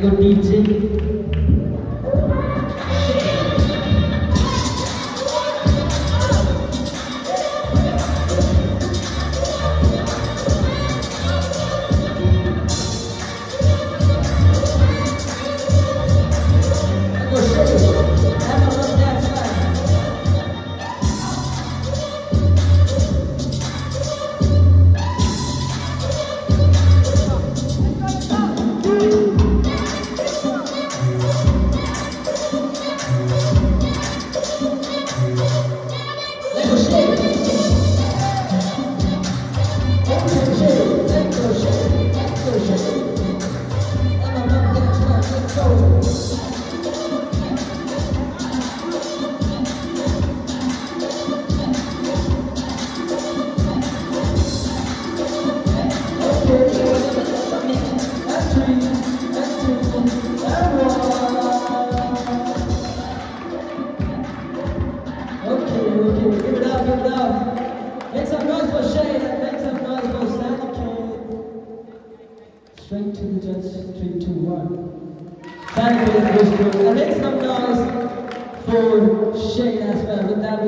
Go DJ. I go enough. Make some noise for Shay. Make some noise for Sancho. Straight to the judge. Three, two, one. And make some noise for Shay as well. With that.